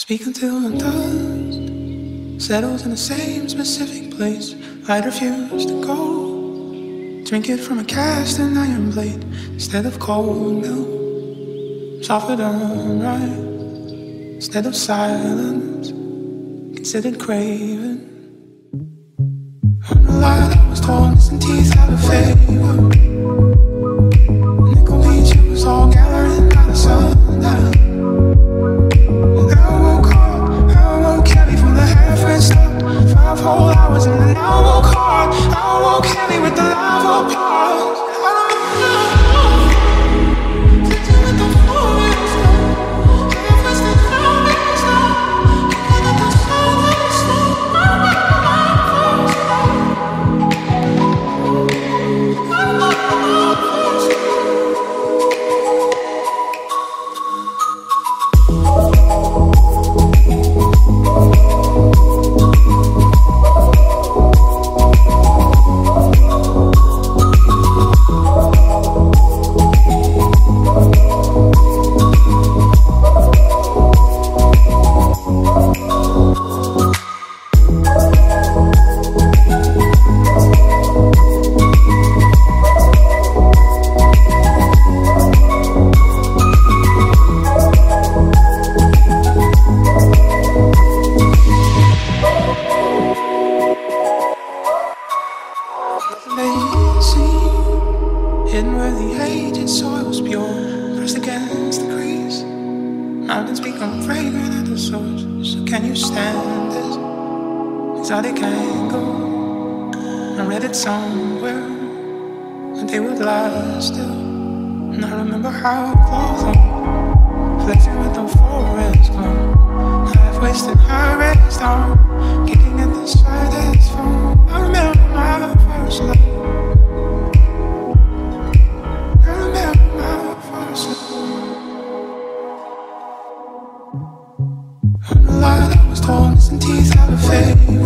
Speak until the dust settles in the same specific place. I'd refuse to go. Drink it from a cast and iron blade instead of cold milk. Softer than right instead of silence. Considered craving. On the lie that was torn, missing teeth out of favor. Five whole hours and I woke hard. I woke heavy with the lava pause. Lazy, hidden where the aged soil's pure, pressed against the crease. Mountains become fragrant at the source. So can you stand this exotic angle? I read it somewhere, and they would lie still. And I remember how close them, was torn, missing teeth out a favor.